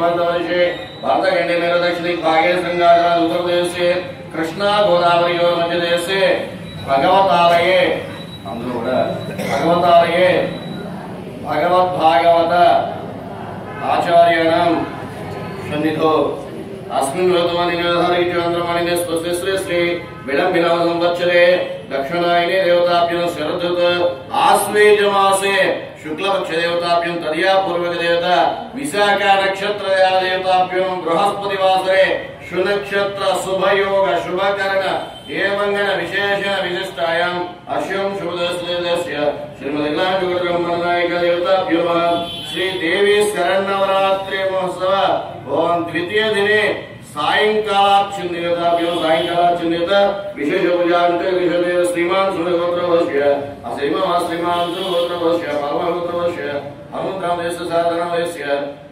द्वीपवर्धवर्षे भारतखण्डे मेरु दक्षिणभागे सङ्गाग्रा उत्तरप्रदेशे कृष्णा गोदावरियोः मध्यदेशे भगवतालये అందరూ కూడా భగవతాలయే భగవద్భాగవత ఆచార్యాణం సన్నిధో अस्मिन् ऋतुमनि निर्धारितचन्द्रमणिने स्वस्य श्री श्री विलम्बिनव संवत्सरे दक्षिणायने देवताभ्यं शरदृत आश्वेज मासे शुक्लपक्ष देवताभ्यं तदीया पूर्वक देवता विशाखा नक्षत्र देवताभ्यं बृहस्पति वासरे शुनक्षत्र शुभयोग शुभकरण एवंगन विशेषण विशिष्टायाम् अश्वं शुभदस्य श्रीमदिलाण्डुब्रह्मनायक देवताभ्यो श्री देवी शरण्नवरात्रि महोत्सव ओम द्वितीय दिने सायंकालाच्छिन्नियताभ्यो सायंकालाच्छिन्नियत विशेष पूजान्ते विशेष श्रीमान सुरगोत्रवस्य असीमः श्रीमान सुरगोत्रवस्य पावगोत्रवस्य अनुद्रामदेश साधनदेस्य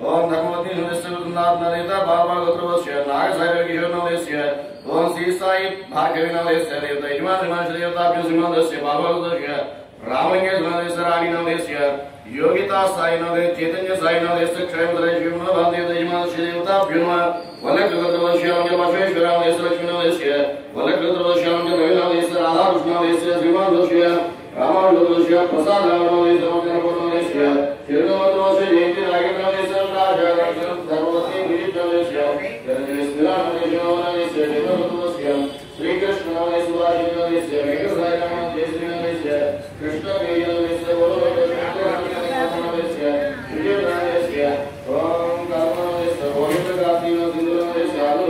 ओम धर्मवती सुदेस्य वृन्दात्मदेता पावगोत्रवस्य नागसागरकिशोरनदेस्य ओम श्री साई भार्गविनदेस्य देवता इमान श्रीमान श्रीदेवताभ्यो श्रीमानदस्य पावगोत्रवस्य रामंगे सुनदेस्य राणीनदेस्य योगिता साईनाथे चैतन्य साईनाथे क्षयमदरे जीवन भांति दयमान श्री देवता भ्युम वलक गतवश्याम के महेश्वराम देश लक्ष्मी देस्य वलक गतवश्याम के नवीन देश राधा कृष्ण देश श्रीमान दोष्य रामानुज दोष्य प्रसाद राम देश समजन पूर्ण देस्य श्रीगोत्र दोष्य जयंती रागेन्द्र देश राजा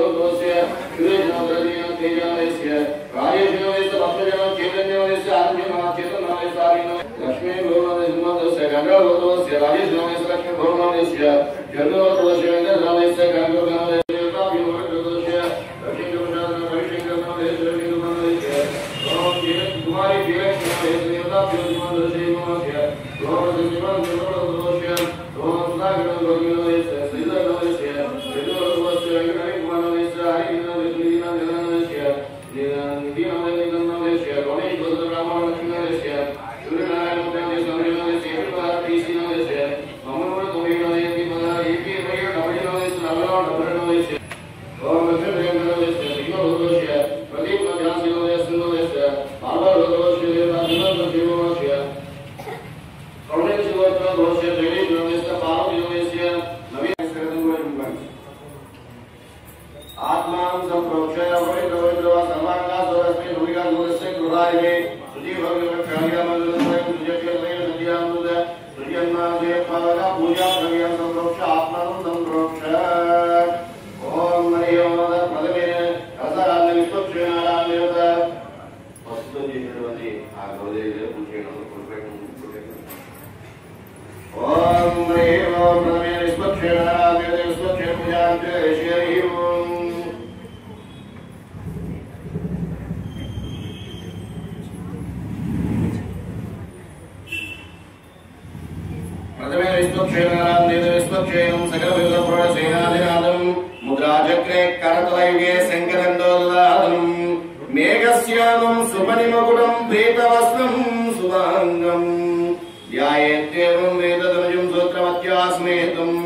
धर्मवती गिरीश देश जय श्रीराम देश देश जगत दोष्य श्री कृष्ण देश सुभाष देश करतलयुगे शङ्करन्दोददादनं मेघस्यामं सुमणिमकुटं प्रीतवस्त्रं सुवाङ्गम् ध्यायेत्येवं वेदतनुजं सूत्रमत्यास्मेतम्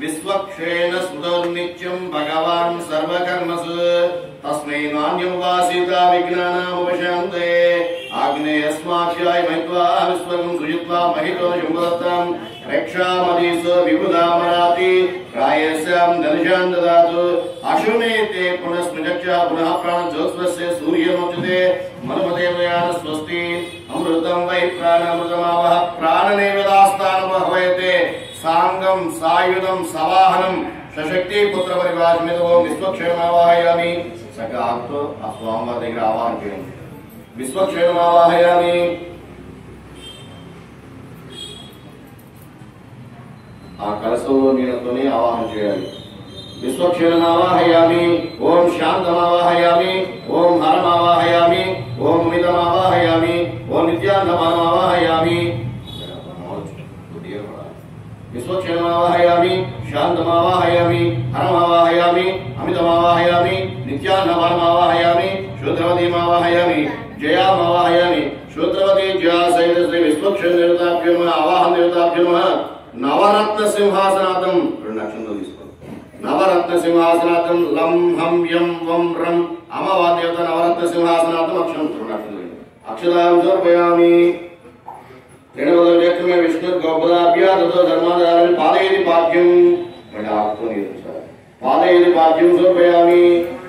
विश्वक्षेण स्मृतोन्नित्यं भगवान् सर्वकर्मसु तस्मै नान्यं वा सीता विज्ञानामुपशान्ते आग्नेयस्माक्षाय महित्वा विश्वं सुजित्वा महितो शुम्भदत्तां रक्षामदीस विबुधामराति रायस्यां धनुषां ददातु अशुने ते पुनः स्मृजक्षा पुनः प्राणज्योत्स्वस्य सूर्यमुच्यते मनुमदेवयान स्वस्ति अमृतं वै प्राणामृतमावः प्राणनेवदास्तानमहवयते साङ्गं सायुधं सवाहनं सशक्ति पुत्र परिवारमितो विश्वक्षेमावाहयामि सकातो ఆ స్వామివారి దగ్గర ఆవాహన చేయండి విశ్వక్షేమావాహయామి ఆ కలసంలో నీళ్ళతోనే ఆవాహన చేయాలి విశ్వక్షేమావాహయామి ఓం శాంతమావాహయామి ఓం హరమావాహయామి ఓం అమితమావాహయామి ఓం నిత్యానందమావాహయామి విశ్వక్షేమావాహయామి శాంతమావాహయామి హరమావాహయామి అమితమావాహయామి నిత్యాన్నమావాహయామి శూద్రవతీమావాహయామి జయామావాహయామి శూద్రవతి జయా సహిత శ్రీ విశ్వక్షేమ దేవతాభ్యమ ఆవాహన దేవతాభ్యమ నవరత్న సింహాసనాథం రెండు లక్షలతో తీసుకోండి నవరత్న సింహాసనాథం లం హం యం వం రం అమవాద్యత నవరత్న సింహాసనాథం అక్షరం రెండు లక్షలు అక్షరామి రెండవదమే విష్ణు గౌపదాభ్యాసతో ధర్మాధారాన్ని పాదయేది పాద్యం రెండు ఆకుతో నిర్మించాలి పాదయేది పాద్యం సోర్పయామి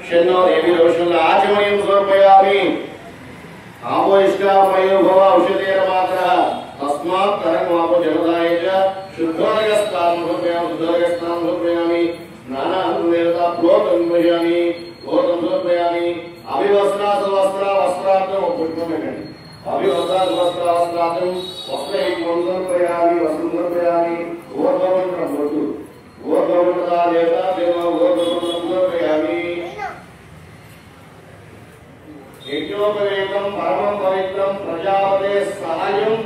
షన్నో దేవి రోషన్ల ఆచమయం సోర్పయామి ఆపోయిష్ట మయోభవ ఔషధేన మాత్ర औषधेरमात्रः तस्मात् तरङ्गमापो जलदाय च शुद्धोदकस्नानं समर्पयामि शुद्धोदकस्नानं समर्पयामि स्नानानुदेवता प्लोतं समर्पयामि प्लोतं समर्पयामि अभिवस्त्रासवस्त्र वस्त्रार्थं पुष्पमेकम् अभिवस्त्रासवस्त्रावस्त्रार्थं वस्त्रैकं समर्पयामि वस्त्रं समर्पयामि ब्रह्मतु ऊर्ध्वं तथा देवता देव ऊर्ध्वं समर्पयामि यज्ञोपवेतं परमं पवित्रं प्रजापते सहायं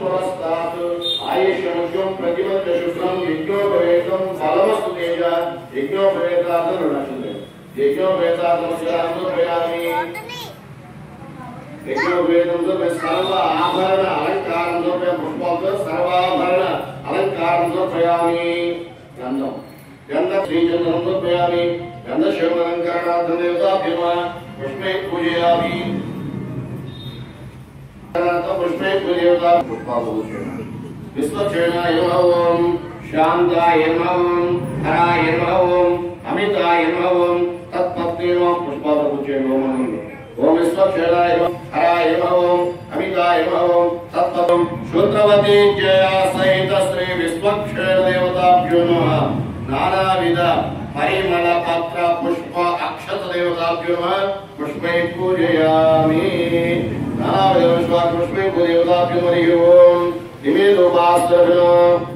पुरस्तात् आयुष्यमुष्यं प्रतिबद्धशुक्रं यज्ञोपवेतं फलमस्तु तेज यज्ञोपवेतात् ऋणशुद्धे यज्ञोपवेतात् नमस्कारं समर्पयामि यज्ञोपवेतं समर्पय सर्व आभरण अलंकार तो अलङ्कारं समर्पय पुष्पोक्त सर्वाभरण अलङ्कारं समर्पयामि गन्धं गन्धश्रीचन्दनं समर्पयामि गन्धशोभनङ्करणार्थं देवताभ्यः पुष्पे पूजयामि पुष्पे पूजयता पुष्पाभूषण विश्वक्षेणाय नमः ओम शान्ताय नमः ओम हराय नमः ओम अमिताय नमः ओम तत्पत्नी नमः। पुष्पाभूषण ओम ओम विश्वक्षेणाय नमः हराय नमः ओम अमिताय नमः ओम तत्पदं शूद्रवती जया सहित श्री विश्वक्षेण देवताभ्यो नमः। नानाविध परिमल पत्र पुष्प अक्षत देवताभ्यो नमः। पुष्पै पूजयामि। नानाविध पुष्प पुष्पै देवताभ्यो हरिः ओम् इमे रूपास्तः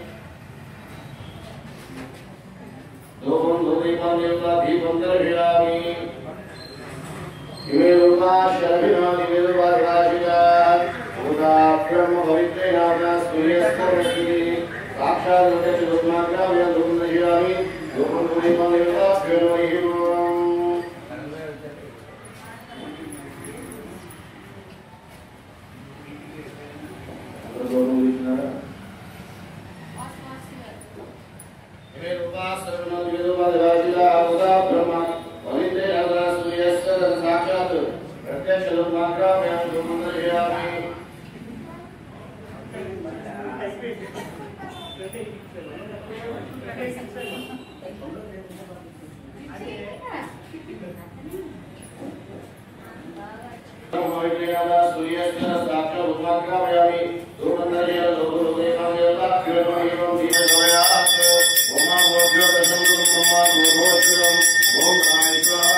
धूपं धूपदीपं देवता दीपं दर्शयामि। इमे रूपा शर्मिणा दिवे रूपाधिराशिता भूता ब्रह्म पवित्रेण सूर्यस्तरस्ति साक्षात् प्रत्यक्ष धूपमाग्राव्यामि धूपं दर्शयामि। धूपं धूपदीपं 我还在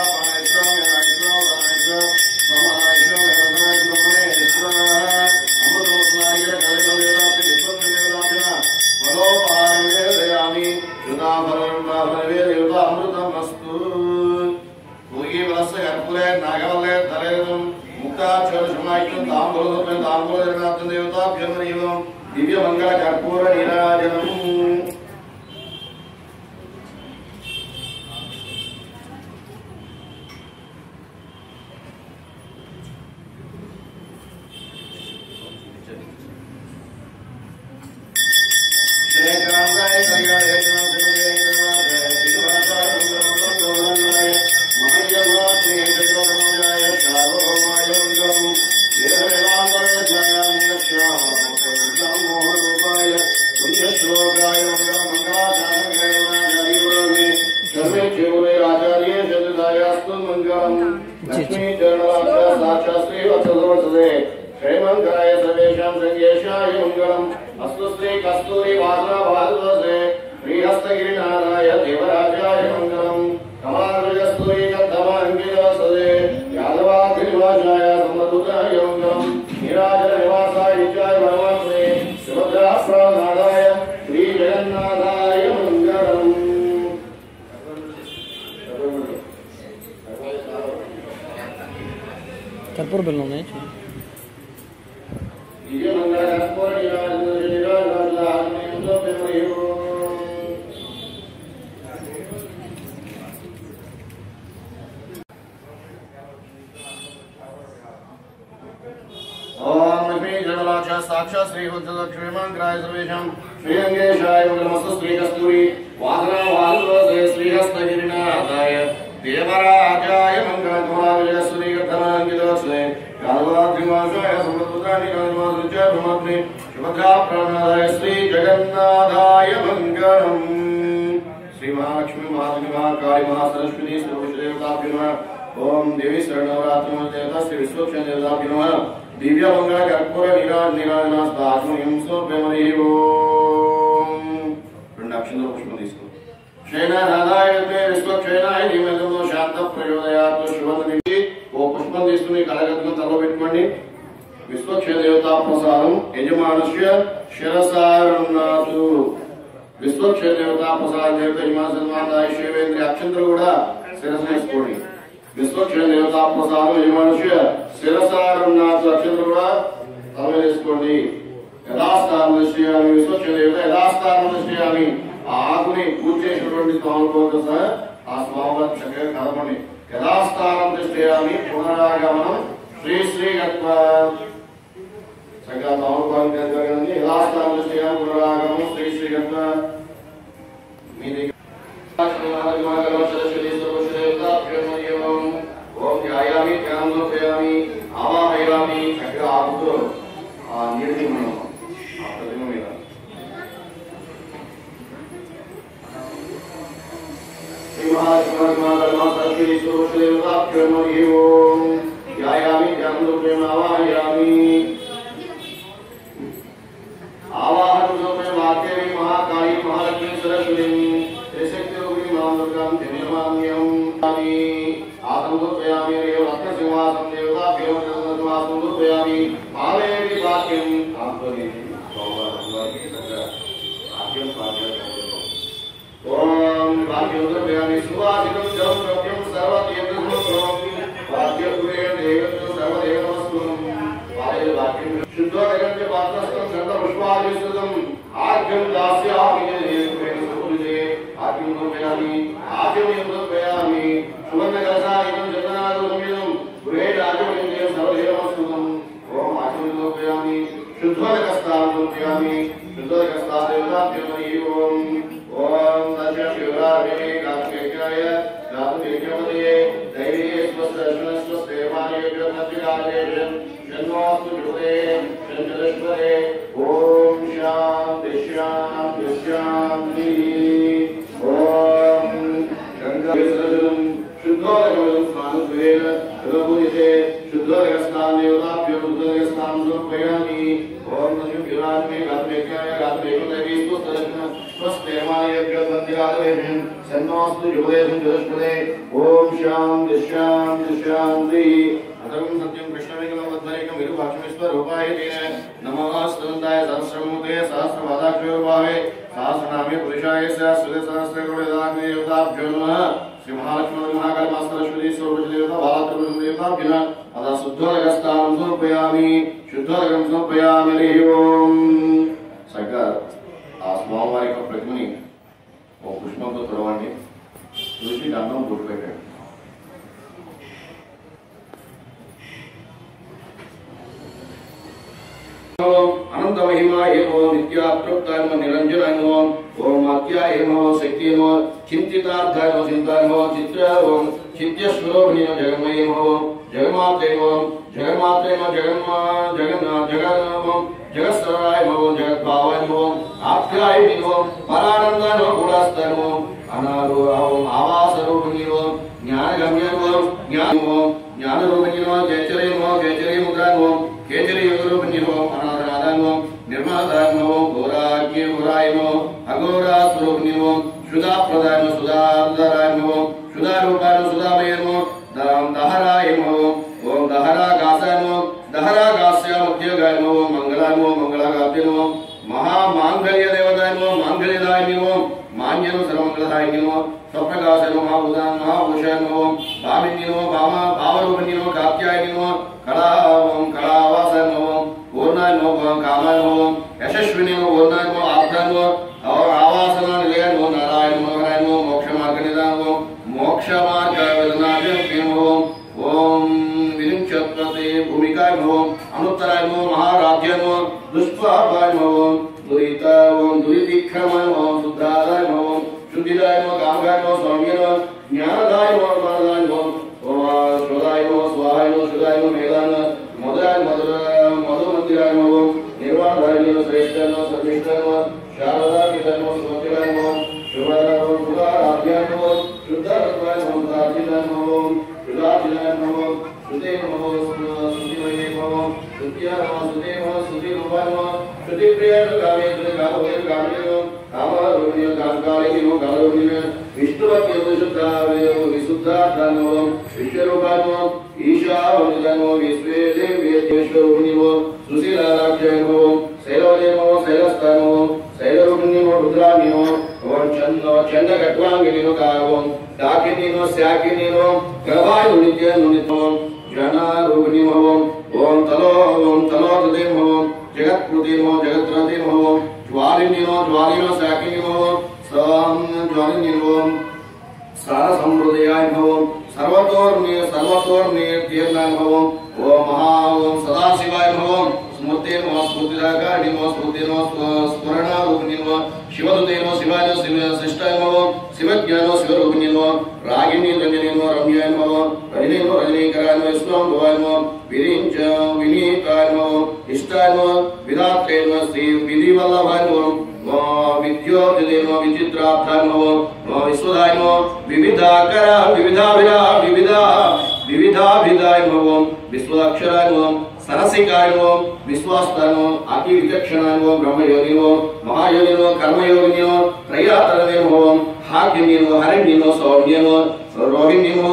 से श्रीमंगलाय सर्वेषां संगेशाय मङ्गलम्। अस्तु श्री कस्तूरी वासना भागवसे श्रीहस्तगिरिनाथाय देवराजाय मङ्गलम्। कमारुजस्तूरी कन्दमाङ्गिलवसदे यादवाग्निवासाय सम्मधुताय मङ्गलम्। निराजनिवासाय नित्याय भगवान्से सुभद्राप्राणाय श्रीजगन्नाथाय मङ्गलम्। कर्पूर बिल्लो नहीं साक्षात् श्री लक्ष्मीमंगराय सर्वेषां श्रीरंगेशाय मंगलमस्तु श्री कस्तूरी वासना वासुदे श्रीहस्तगिरिनाथाय देवराजाय मंगलकुमारजय श्रीगतनाङ्गिदोस्वे कालवाद्रिमासाय समपुत्राणि कालवासुच भ्रमग्ने शुभकाप्रणादाय श्री जगन्नाथाय मङ्गलम् श्री महालक्ष्मी महालक्ष्मी महाकाली महासरस्वती सर्वदेवताभ्यो नमः ओम देवी शरणवरात्र देवता श्री विश्वक्षण देवताभ्यो नमः दिव्य मंगल कर्पूर निराज निराजनाथ आत्मनियम स्वप्रेमरि ओम రెండు అక్షంతల పుష్పం తీసుకో క్షేణాదాయ విశ్వక్షేణాయ నిమేదము శాంత ప్రయోదయాత్ శుభంది ఓ పుష్పం తీసుకుని కలగత్తును తల పెట్టుకోండి విశ్వక్షదేవతాప్రసాదం యజమానుష్య శిరసారణాసు విశ్వక్షదేవతాప్రసాదం చేత యజమాన్సేవేంద్రి అక్షంతలు కూడా శిరస వేసుకోండి విశ్వక్షదేవతాప్రసాదం యజమానుష్య శిరసారణాసు అక్షంతలు కూడా తల వేసుకోండి యథాస్థానం దృష్టియామి విశ్వక్షదేవత యథాస్థానం దృష్టియామి ఆ ఆకుని పూజ చేసినటువంటి స్వాములతో సహా ఆ స్వాములు చక్కగా కదపండి యథాస్థానం దృష్టియామి పునరాగమనం శ్రీ శ్రీ గత్వ గవర్నమెంట్ ఎలా वाक्यं ॐ वाक्यं रूपयामि सुवासिकं जलं द्रव्यं सर्वतीर्थं वाक्यपुरे देवत्वं सर्वदेवनमस्तु वाक्यं शुद्धोदकं च पात्रस्थं सर्वपुष्पादिश्रुतम् आर्घ्यं दास्यामि यदेवेन सुपुरुषे आर्घ्यं समर्पयामि आर्घ्यं समर्पयामि सुवर्णकलशायुधं जगन्नाथसंयुधं गृहे राजमलिङ्गे सर्वदेवमस्तुतम् ॐ आर्घ्यं समर्पयामि शुद्धोदकस्तां समर्पयामि शुद्धोदकस्तादेवताभ्यो ॐ शान्ति शान्ति शान्ति ॐ गङ्गाविसर्जनं शुद्धोदकं स्नानद्वयेन हृदपूजिते शुद्धोदकस्नानदेवताभ्यो शुद्धोदकस्नानं समर्पयामि। ॐ नशुं विराजमे गात्मेकाय गात्मेकदैवी स्वस्तदर्शन स्वस्तेमायभ्यो मध्यादवेशन् सन्मास्तु जुगते शङ्करेश्वरे ॐ शान्ति शान्ति, शान्तिः। अतर्वं सत्यं कृष्णमेकं वद्मैकं विरूपाक्षमेश्वरूपाय तेन नमः स्तुन्दाय सहस्रमूर्ते सहस्रपादाक्षयोर्भावे सहस्रनामे पुरुषाय सहस्रते सहस्रकरोडाग्ने नमः। ಶ್ರೀ ಮಹಾಲಕ್ಷ್ಮಣ ಮಹಾಕಾಲ ಮಾಸ್ಕರೇಶ್ವರಿ ಸರ್ವಜದೇವತಾ ಬಾಲಕೃಷ್ಣ ದೇವತಾಭ್ಯಃ ಅದ ಶುದ್ಧೋರಗಸ್ತಾಂ ಸಮರ್ಪಯಾಮಿ ಶುದ್ಧೋರಗಂ ಸಮರ್ಪಯಾಮಿ ಹರಿ ಓಂ సర్కార్ ఆ స్వామివారి యొక్క ప్రతిమని ఒక పుష్పంతో తుడవండి తుడిచి దండం గుర్తుపెట్టాడు అనంత మహిమ ఏమో నిత్య తృప్త నిరంజన ఏమో ఓం అత్య ఏమో శక్తి ఏమో चिंतितार्थनो चिंतन हो चित्र ओम चिंत्यश्वरोभिनो जगन्मयी हो जगन्माते ओम जगन्माते नो जगन्मा जगन्नाथ जगन ओम जगत्सराय मो जगत पावन ओम आख्यायिनी ओम परानंदन हो गुणस्तन ओम अनारो ओम आवास रूपिणी ओम ज्ञान गम्य ओम ज्ञान ओम ज्ञान रूपिणी ओम जयचरे ओम जयचरे मुद्रा ओम केचरी रूपिणी ओम अनाराधन ओम निर्माता ओम घोराग्य घोराय ओम अघोरा स्वरूपिणी ओम ಕ್ಷುದಾಪ್ರದಾನು ಸುಧಾರ್ಧರಾಯಮೋ ಕ್ಷುದಾರೂಪಾನು ಸುಧಾಮಯನೋ ದರಾಂ ದಹರಾಯಮೋ ಓಂ ದಹರಾಗಾಸನೋ ದಹರಾಗಾಸ್ಯಾಮಧ್ಯಗಾಯನೋ ಮಂಗಲಾನೋ ಮಂಗಳಾಗಾಪ್ಯನೋ ಮಹಾಮಾಂಗಲ್ಯ ದೇವದಾಯನೋ ಮಾಂಗಲ್ಯದಾಯನೋ ಮಾನ್ಯನು ಸರ್ವಮಂಗಲದಾಯನೋ ಸ್ವಪ್ರಕಾಶನೋ ಮಹಾಭೂತಾನ್ ಮಹಾಭೂಷಣೋ ಭಾಮಿನ್ಯನೋ ಭಾಮ ಭಾವರೂಪಿಣ್ಯನೋ ಕಾತ್ಯಾಯನೋ ಕಲಾವಂ ಕಲಾವಾಸನೋ ಓರ್ಣಾನೋ ಕಾಮನೋ ಯಶಸ್ವಿನಿಯೋ ಓರ್ಣಾನೋ ಆಪ್ತನೋ ಆವಾಸನೋ मोक्षमार्गाय वदनाभ्यं विमो ॐ विरिञ्चप्रते भूमिकाय नमो अनुत्तराय नमो महाराध्य नमो दुष्प्लाभाय नमो दुरिताय ॐ दुरिदीक्षमाय नमो शुद्धादाय नमो शुद्धिदाय नमो कामगाय नमो स्वामी नमो ज्ञानदाय नमो मानदाय नमो स्वदाय नमो स्वाहाय नमो शुदाय नमो मेधाय नमो मधुराय मधुराय मधुमन्दिराय नमो निर्वाणधाय नमो श्रेष्ठाय नमो सर्वेष्ठाय नमो शारदाय नमो स्वतिराय नमो शुभाय नमो शुद्धत्वाय नमो दातिलाय नमो शुद्धातिलाय नमो सुते नमो सुतिमये नमो सुतिया नमो सुते नमो सुति नमो नमो सुति प्रिय गावे गावे गावे गावे कामरुण्य कामकाले नमो कामरुण्य विष्णुवत्य विशुद्धावे विशुद्धात्मनो विश्वरूपानो ईशावनिजनो विश्वे देवे देशरुण्यो सुशीलाराक्षयो शैलोदेवो शैलस्तनो शैलरुण्यो रुद्राम्यो वंशन्नो चन्दगट्वाङ्गिनो कावम् डाकिनीनो स्याकिनीनो गवायुनिके नुनितो जनारूपिणीम हवम् ओम तलो ओम तलो हृदयम हवम् जगत्प्रदीनो जगत्रदीम हवम् ज्वालिनीनो, ज्वालिनो स्याकिनीम हवम् सं ज्वालिनीम सरसमृदयाय भवम् सर्वतोर्णे सर्वतोर्णे तीर्णाय भवम् ओम महा ओम सदाशिवाय भवम् स्मृतेन्वा स्मृतिराग रूपिणी स्मृतेन्वा स्मरणारूपिणिन्वा शिवदुतेन्वा शिवाय शिष्टायमव शिवज्ञानो शिवरूपिणिन्वा रागिणीरञ्जनिन्वा रम्यायमव रजनीन्वा रजनीकरायन्व विष्णुं भवायमव विरिञ्च विनीतायमव इष्टायमव विधात्तैन्व श्री विधिवल्लभायमव विद्योदेव विचित्रार्थायमव विश्वदायमो विविधाकर विविधाभिरा विविधा विविधाभिधायमव विश्वदाक्षरायमव సరసికాయమో విశ్వాస్తాయమో అతి విచక్షణాయమో బ్రహ్మయోగినో మహాయోగినో కర్మయోగినో త్రయాతరదేమో హాకిన్యనో హరణ్యనో సౌమ్యనో రోహిణ్యమో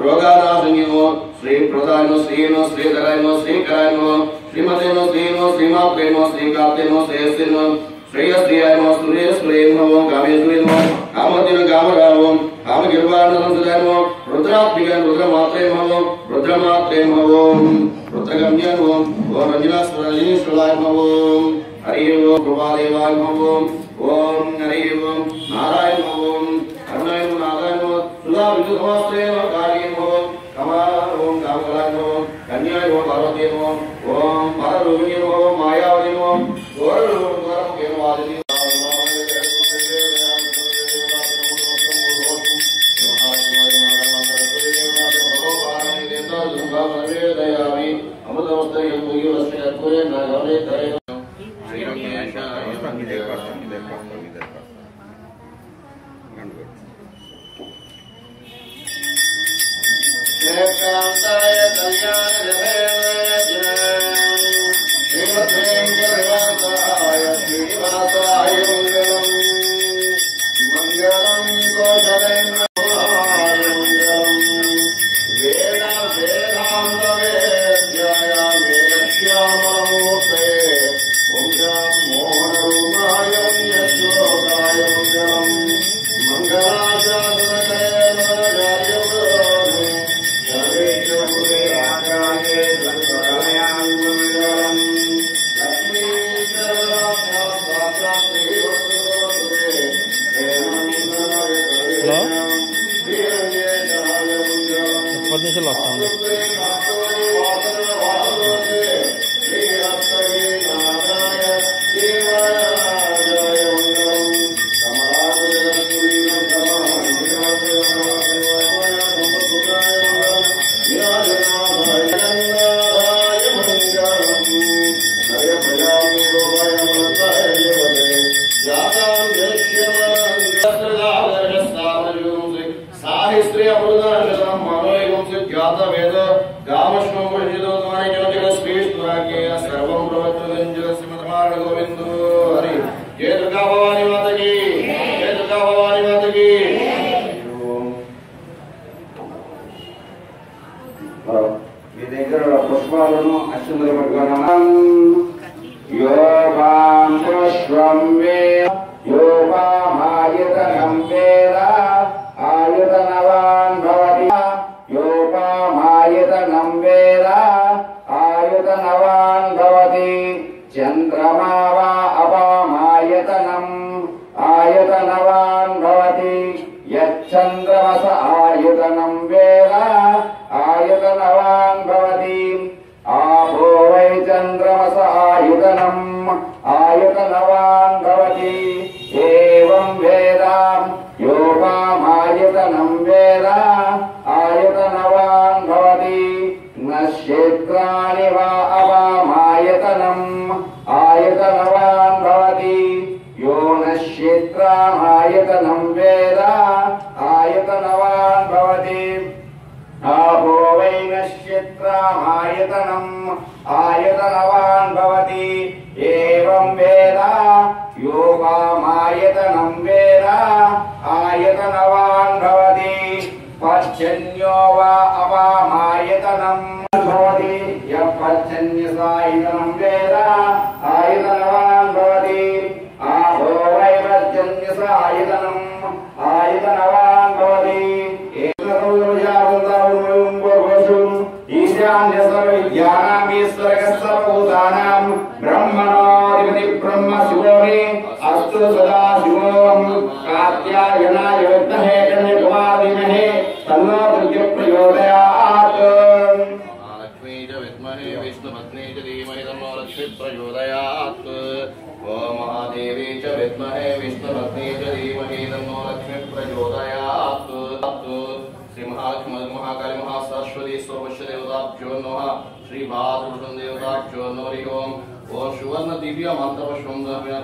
రోగానాశన్యమో శ్రీ ప్రధానో శ్రీనో శ్రీధరాయనో శ్రీకరాయనో శ్రీమతేనో శ్రీనో శ్రీమాత్రేనో శ్రీకాప్తేనో శ్రేయస్సేనో శ్రేయశ్రీయాయమో సూర్య సూర్యేమో కామేశ్వరేమో కామోద్యమ కామరామో కామగిర్వాణ సంసుదాయమో రుద్రాత్మిక రుద్రమాత్రేమో రుద్రమాత్రేమో రుద్రగమ్యమో ఓం రంజనాశ్వరజనీశ్వరాయమో హరి ఓం కృపాదేవాయమో ఓం హరి ఓం నారాయణ ఓం కరుణాయ నారాయణ సుధా విశుధమాశ్రయమో కార్యమో కమా ఓం కామకలాయమో కన్యాయమో పార్వతీయమో ఓం పరరూపిణ్యమో మాయావతిమో ఘోరరూపం से लॉकडाउन కుమారుడు గోవిందు హరి. జయ దుర్గా భవాని మాతకి. జయ భవాని మాతకి. మీ దగ్గర పుష్పాలను అత్యుందర పట్టుకున్నామా?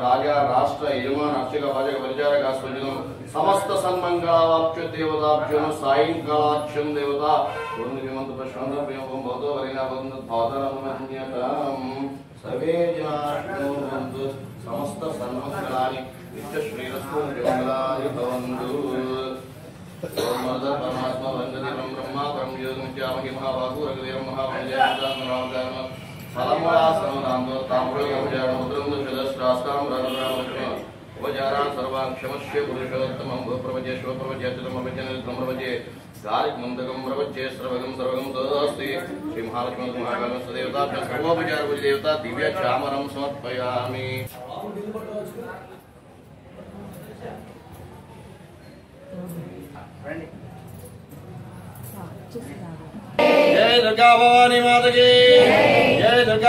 ರಾಜ ರಾಷ್ಟ್ರ ಯಜಮಾನ ಅರ್ಚಕ ವಾಚಕ ಪರಿಚಾರಕ ಸ್ವಜನು ಸಮಸ್ತ ಸನ್ಮಂಗಳಾವಾಪ್ಯ ದೇವತಾಭ್ಯನು ಸಾಯಂಕಾಲಾಕ್ಷಂ ದೇವತಾ ಗುರುನಿಮಂತ ಪ್ರಶಾಂತಂ ಭವತೋ ವರಿನ ಬಂದು ಭಾವತರಮನ್ಯತಾಂ ಸರ್ವೇ ಜನಾಶ್ನೋ ಬಂದು ಸಮಸ್ತ ಸನ್ಮಂಗಳಾನಿ ನಿತ್ಯ ಶ್ರೀರಸ್ತು ಮಂಗಳಾಯ ಭವಂದು ब्रह्मद परमात्मा वंदते ब्रह्म ब्रह्म योगं चामहि महाबाहु रघुदेव महामजयं रामदानम రఘురామకృష్ణ ఉపచారాన్ సర్వాన్ క్షమస్య పురుషోత్తమం భూప్రవజే శివప్రవజేతమం అభిజనం ప్రవజే గాలిక్ మందకం ప్రవజే సర్వగం సర్వగం తదస్తి శ్రీ మహాలక్ష్మి మహాకాళ సదేవతాభ్య సర్వోపచార దేవత దివ్య చామరం సమర్పయామి జై దుర్గా భవానీ మాతకి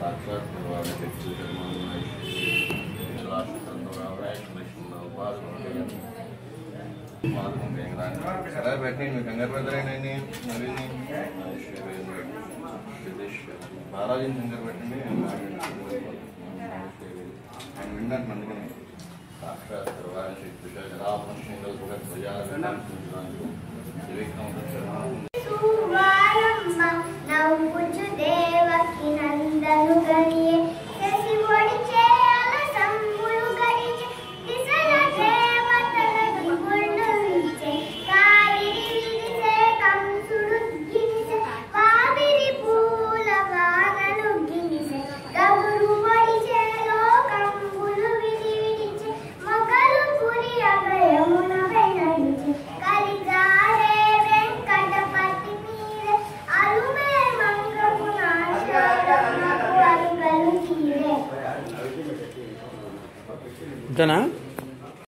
साक्षात भगवान के श्री में कंगर साक्षात నాశాలకు అరుగలు తీరే ఇంతనా